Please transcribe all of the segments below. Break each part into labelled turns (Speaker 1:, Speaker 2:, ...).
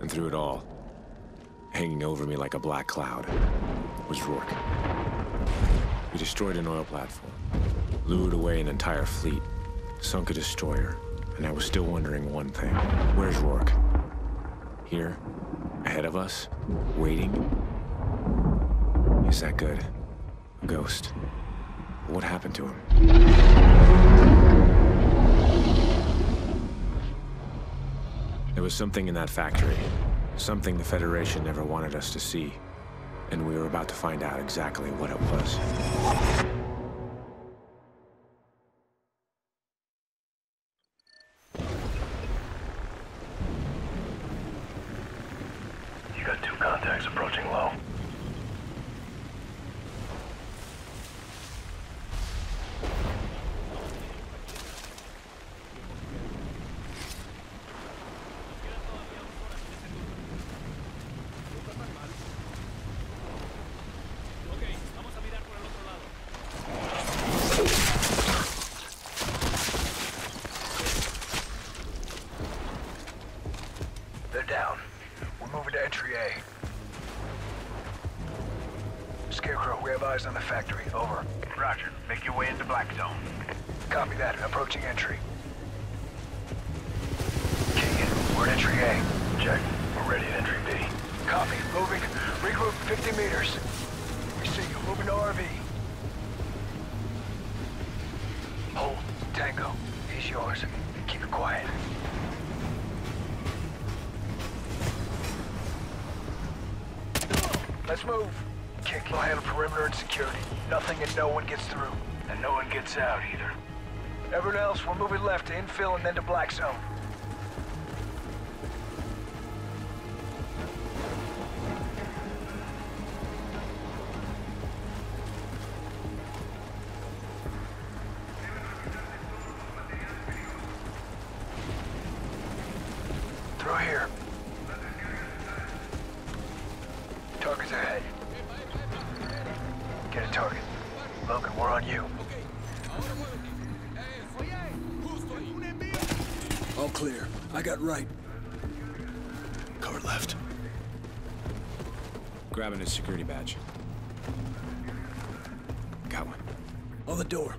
Speaker 1: And through it all, hanging over me like a black cloud, was Rourke. We destroyed an oil platform, lured away an entire fleet, sunk a destroyer, and I was still wondering one thing. Where's Rourke? Here? Ahead of us? Waiting? Is that good? A ghost? What happened to him? Was something in that factory. Something the Federation never wanted us to see. And we were about to find out exactly what it was.
Speaker 2: You got two contacts approaching low. They're down. We're moving to entry A. Scarecrow, we have eyes on the factory. Over.
Speaker 3: Roger. Make your way into Black Zone.
Speaker 2: Copy that. Approaching entry. Keegan, we're at entry A.
Speaker 3: Check. We're ready at entry B.
Speaker 2: Copy. Moving. Regroup 50 meters. We see you. Moving to RV. Hold. Tango. He's yours. Keep it quiet. Let's move. Kick will handle perimeter and security. Nothing and no one gets through.
Speaker 3: And no one gets out either.
Speaker 2: Everyone else, we're moving left to infill and then to black zone. Through here.
Speaker 4: Right.
Speaker 5: Car left.
Speaker 1: Grabbing his security badge. Got one.
Speaker 4: On the door.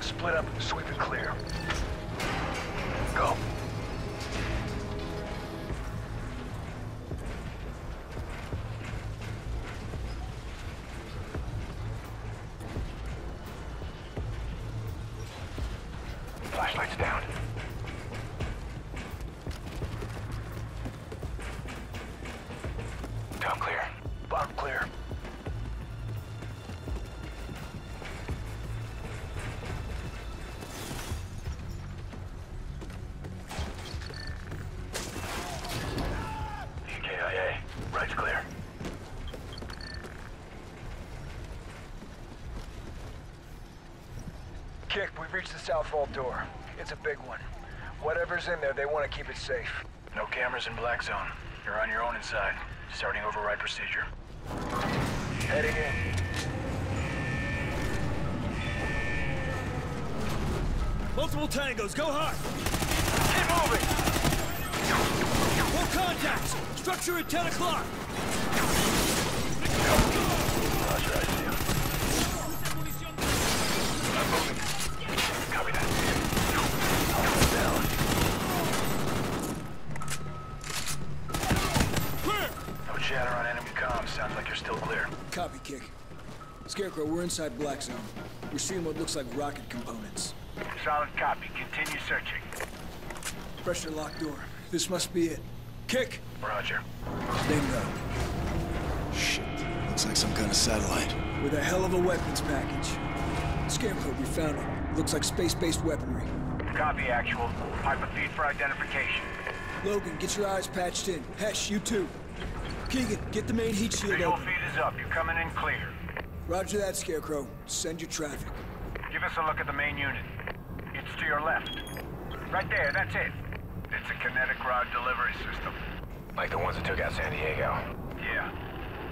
Speaker 2: Split up, sweep and clear. Go. Kick, the south vault door. It's a big one. Whatever's in there, they want to keep it safe.
Speaker 3: No cameras in Black Zone. You're on your own inside. Starting override procedure.
Speaker 2: Heading in.
Speaker 4: Multiple tangos, go hard!
Speaker 2: Keep moving!
Speaker 4: More contacts! Structure at 10 o'clock!
Speaker 3: Enemy comms. Sounds like you're still clear.
Speaker 4: Copy, Kick. Scarecrow, we're inside Black Zone. We're seeing what looks like rocket components.
Speaker 3: Solid copy. Continue searching.
Speaker 4: Pressure lock door. This must be it. Kick!
Speaker 3: Roger.
Speaker 4: Bingo.
Speaker 5: Shit. Looks like some kind of satellite.
Speaker 4: With a hell of a weapons package. Scarecrow, we found it. Looks like space-based weaponry.
Speaker 3: Copy, actual. Pipe a feed for identification.
Speaker 2: Logan, get your eyes patched in. Hesh, you too. Keegan, get the main heat shield
Speaker 3: Visual
Speaker 2: open.
Speaker 3: feed is up. You're coming in clear.
Speaker 2: Roger that, Scarecrow. Send your traffic.
Speaker 3: Give us a look at the main unit. It's to your left. Right there, that's it. It's a kinetic rod delivery system.
Speaker 1: Like the ones that took out San Diego.
Speaker 3: Yeah.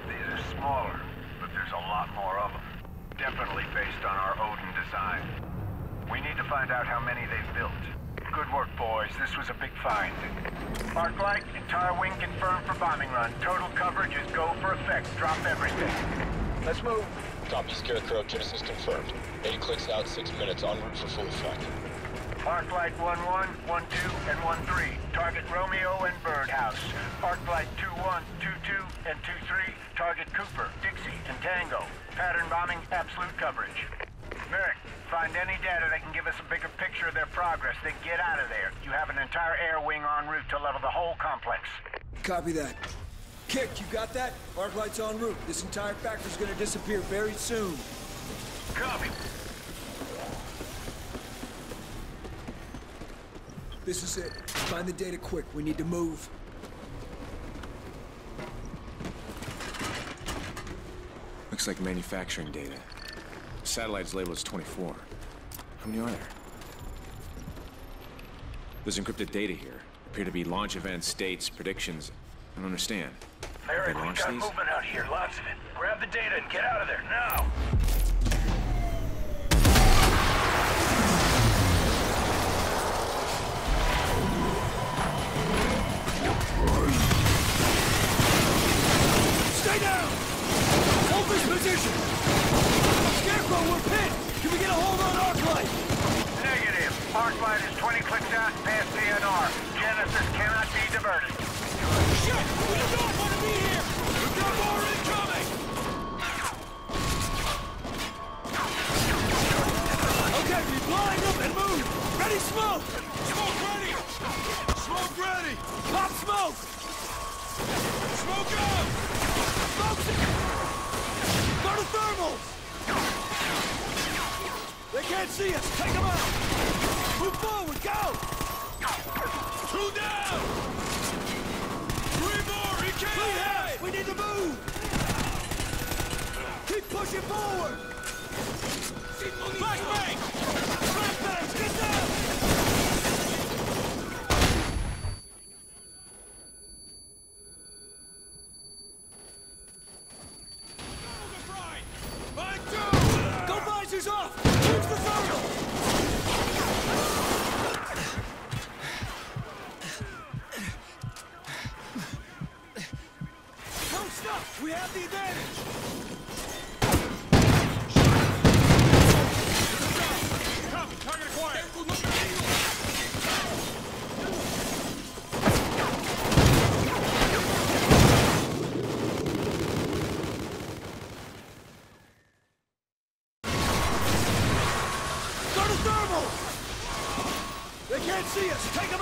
Speaker 3: These are smaller, but there's a lot more of them. Definitely based on our Odin design. We need to find out how many they've built. Good work, boys. This was a big find. Arclight, entire wing confirmed for bombing run. Total coverage is go for effect. Drop everything.
Speaker 4: Let's move.
Speaker 6: Copy Scarecrow, Genesis confirmed. Eight clicks out, six minutes, en route for full effect.
Speaker 3: Arclight 1-1, 1-2, and 1-3. Target Romeo and Birdhouse. Arclight 2-1, 2-2, and 2-3. Target Cooper, Dixie, and Tango. Pattern bombing, absolute coverage. Merrick, find any data that can give us a bigger picture of their progress, then get out of there. You have an entire air wing en route to level the whole complex.
Speaker 2: Copy that. Kick, you got that? Arclight's en route. This entire factory's gonna disappear very soon.
Speaker 3: Copy.
Speaker 2: This is it. Find the data quick. We need to move.
Speaker 1: Looks like manufacturing data. Satellite's labeled as 24. How many are there? There's encrypted data here. Appear to be launch events, dates, predictions. I don't understand.
Speaker 3: Merrick,
Speaker 1: They
Speaker 3: we
Speaker 1: launched
Speaker 3: got
Speaker 1: these?
Speaker 3: movement out here, lots of it. Grab the data and get out of there, now!
Speaker 2: Stay down! Hold this position! Scarecrow, we're pinned! Can we get a hold on Arclight?
Speaker 3: Negative. Arclight is 20 PNR. Genesis cannot be diverted.
Speaker 2: Shit! We don't want to be here! We've got more incoming! Okay, we blind up and move! Ready, smoke! Smoke ready! Smoke ready! Pop smoke! Smoke out! Smoke's Go to thermals! They can't see us! Take them out! Move forward, go! Two down! Three more! He can't! Clean house! We need to move! Keep pushing forward! Flashbang! Flashbangs! Get down! See us! Take them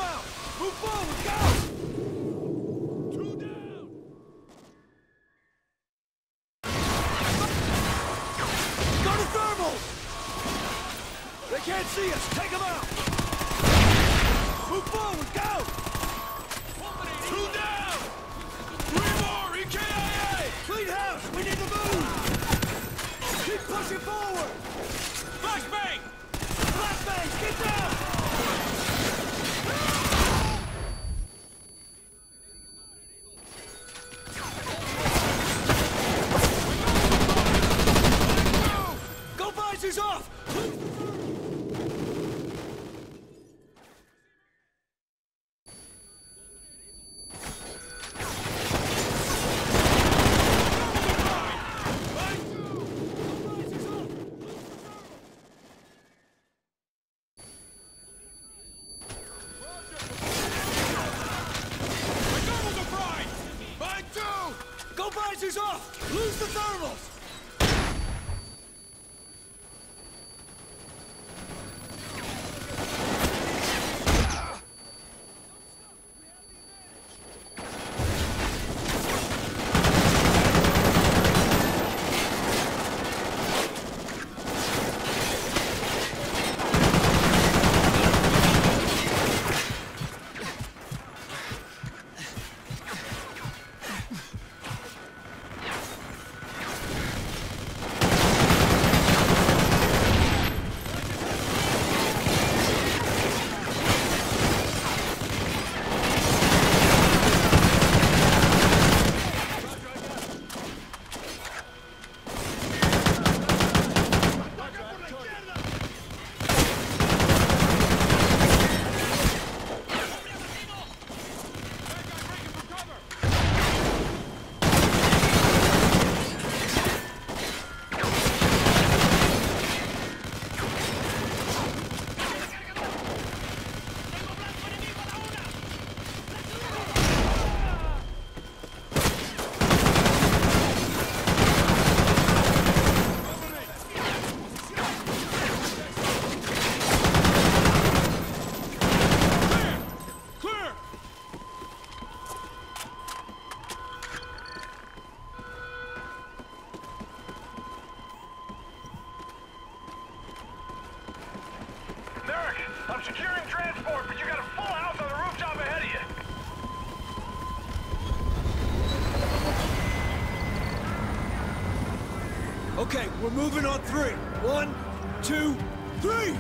Speaker 2: Okay, we're moving on three. One, two, three!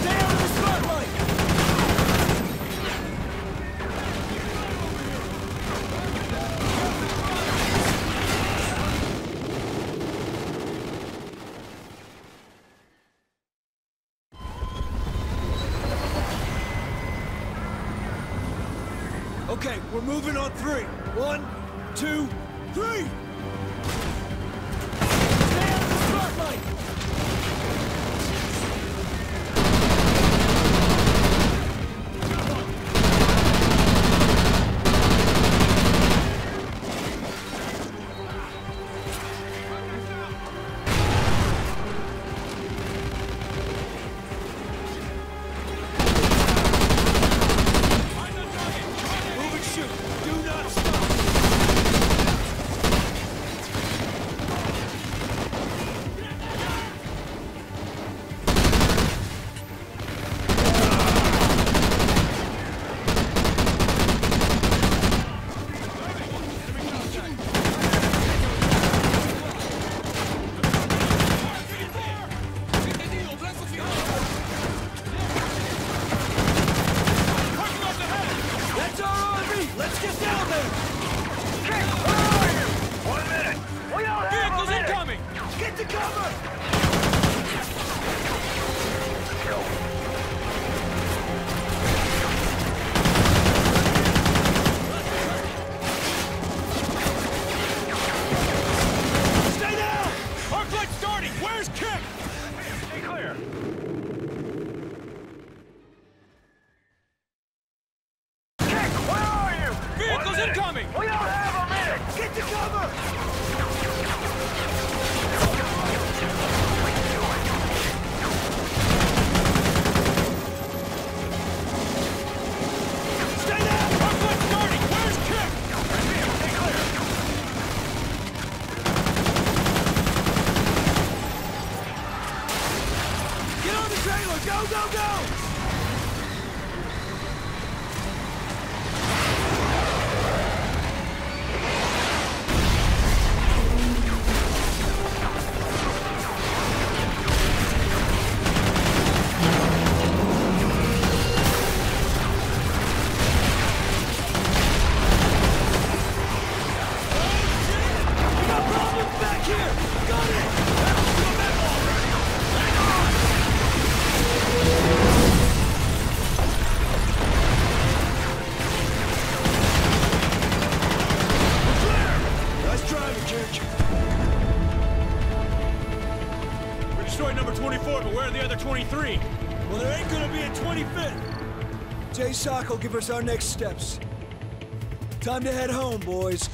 Speaker 2: Stay out of the spotlight! Okay, we're moving on three. One, two, three! the
Speaker 7: other 23.
Speaker 2: Well, there ain't gonna be a 25th. JSOC will give us our next steps. Time to head home, boys.